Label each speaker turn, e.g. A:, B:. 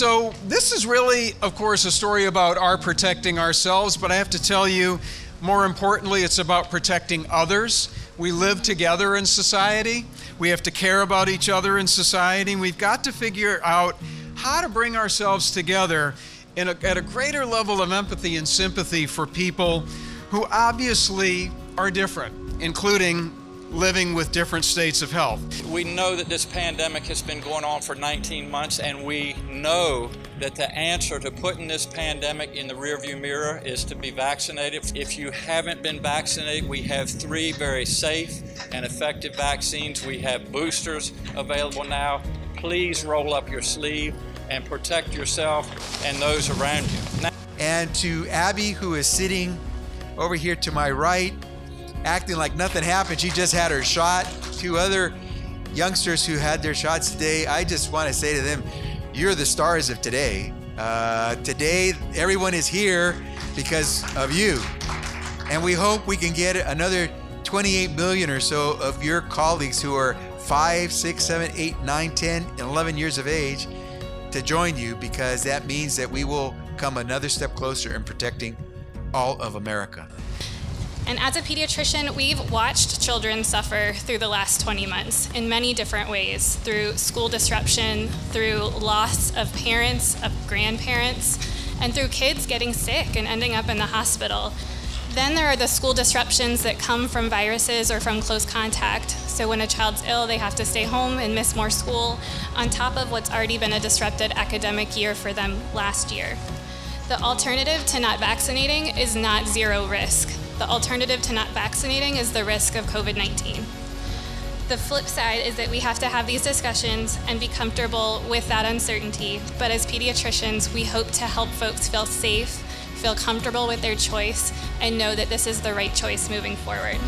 A: So, this is really, of course, a story about our protecting ourselves, but I have to tell you, more importantly, it's about protecting others. We live together in society. We have to care about each other in society. We've got to figure out how to bring ourselves together a, at a greater level of empathy and sympathy for people who obviously are different, including living with different states of health.
B: We know that this pandemic has been going on for 19 months, and we know that the answer to putting this pandemic in the rearview mirror is to be vaccinated. If you haven't been vaccinated, we have three very safe and effective vaccines. We have boosters available now. Please roll up your sleeve and protect yourself and those around you. Now-
C: and to Abby, who is sitting over here to my right, acting like nothing happened. She just had her shot. Two other youngsters who had their shots today. I just want to say to them, you're the stars of today. Uh, today, everyone is here because of you. And we hope we can get another 28 million or so of your colleagues who are 5, 6, 7, 8, 9, 10, and 11 years of age to join you because that means that we will come another step closer in protecting all of America.
D: And as a pediatrician, we've watched children suffer through the last 20 months in many different ways through school disruption, through loss of parents, of grandparents, and through kids getting sick and ending up in the hospital. Then there are the school disruptions that come from viruses or from close contact. So when a child's ill, they have to stay home and miss more school, on top of what's already been a disrupted academic year for them last year. The alternative to not vaccinating is not zero risk. The alternative to not vaccinating is the risk of COVID 19. The flip side is that we have to have these discussions and be comfortable with that uncertainty. But as pediatricians, we hope to help folks feel safe, feel comfortable with their choice, and know that this is the right choice moving forward.